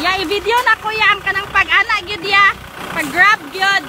Ya i-video na kuya ang kanang pag-ana gyud ya. Pag-grab gyud.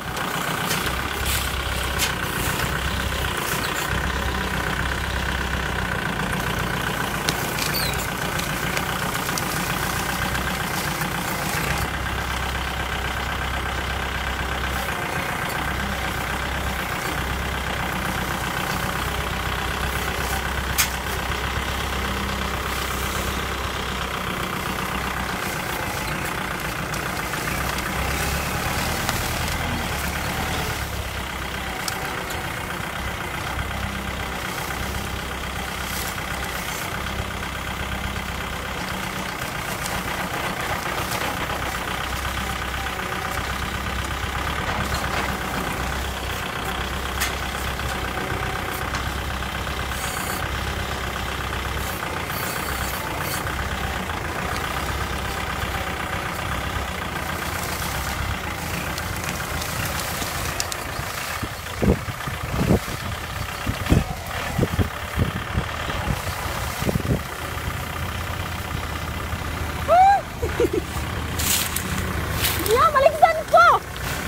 Ya, maligsan ko!